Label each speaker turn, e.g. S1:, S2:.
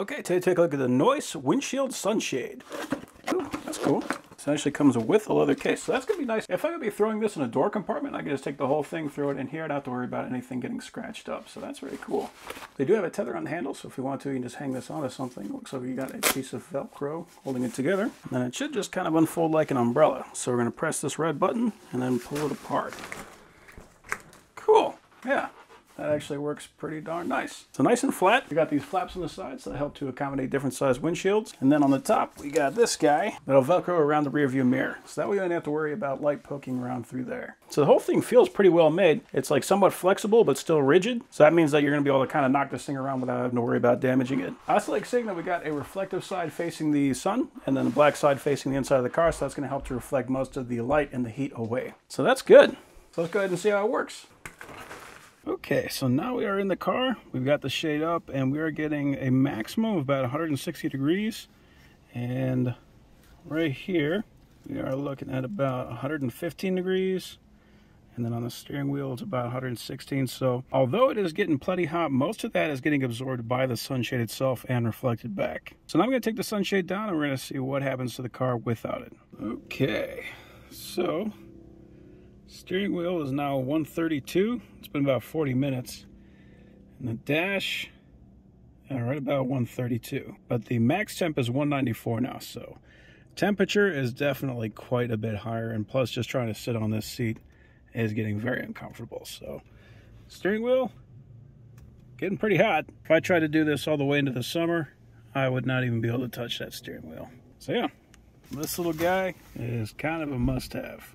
S1: Okay, today take a look at the Nmoiss Windshield Sunshade. Ooh, that's cool. This actually comes with a leather case, so that's going to be nice. If I'm going to be throwing this in a door compartment, I can just take the whole thing, throw it in here, and not have to worry about anything getting scratched up. So that's very cool. They do have a tether on the handle, so if you want to, you can just hang this onto something. Looks like you got a piece of Velcro holding it together. And then it should just kind of unfold like an umbrella. So we're going to press this red button and then pull it apart. Cool. Yeah, actually works pretty darn nice. So nice and flat. We got these flaps on the sides that help to accommodate different size windshields. And then on the top, we got this guy that'll Velcro around the rear view mirror. So that way you don't have to worry about light poking around through there. So the whole thing feels pretty well made. It's like somewhat flexible, but still rigid. So that means that you're gonna be able to kind of knock this thing around without having to worry about damaging it. I also like seeing that we got a reflective side facing the sun and then a black side facing the inside of the car. So that's gonna help to reflect most of the light and the heat away. So that's good. So let's go ahead and see how it works. Okay, so now we are in the car. We've got the shade up and we are getting a maximum of about 160 degrees. And right here, we are looking at about 115 degrees. And then on the steering wheel, it's about 116. So although it is getting plenty hot, most of that is getting absorbed by the sunshade itself and reflected back. So now I'm gonna take the sunshade down and we're gonna see what happens to the car without it. Okay, so Steering wheel is now 132. It's been about 40 minutes. And the dash, uh, right about 132. But the max temp is 194 now, so temperature is definitely quite a bit higher. And plus, just trying to sit on this seat is getting very uncomfortable. So, steering wheel, getting pretty hot. If I tried to do this all the way into the summer, I would not even be able to touch that steering wheel. So yeah, this little guy is kind of a must-have.